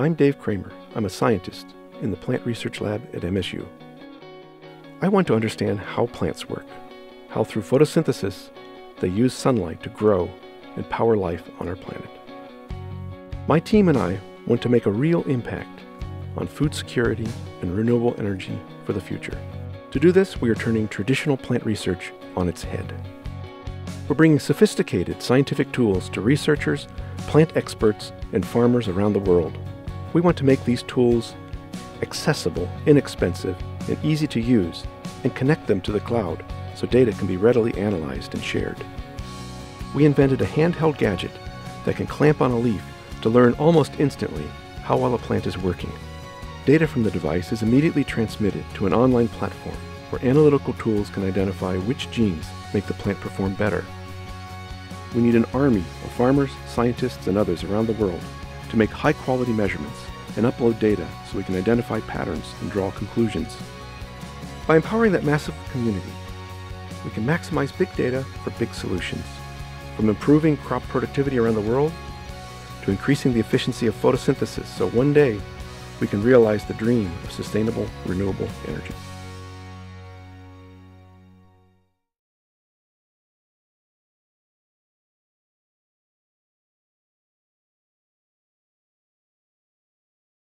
I'm Dave Kramer. I'm a scientist in the Plant Research Lab at MSU. I want to understand how plants work, how through photosynthesis they use sunlight to grow and power life on our planet. My team and I want to make a real impact on food security and renewable energy for the future. To do this, we are turning traditional plant research on its head. We're bringing sophisticated scientific tools to researchers, plant experts, and farmers around the world. We want to make these tools accessible, inexpensive, and easy to use, and connect them to the cloud so data can be readily analyzed and shared. We invented a handheld gadget that can clamp on a leaf to learn almost instantly how well a plant is working. Data from the device is immediately transmitted to an online platform where analytical tools can identify which genes make the plant perform better. We need an army of farmers, scientists, and others around the world to make high quality measurements and upload data so we can identify patterns and draw conclusions. By empowering that massive community, we can maximize big data for big solutions, from improving crop productivity around the world to increasing the efficiency of photosynthesis so one day we can realize the dream of sustainable renewable energy.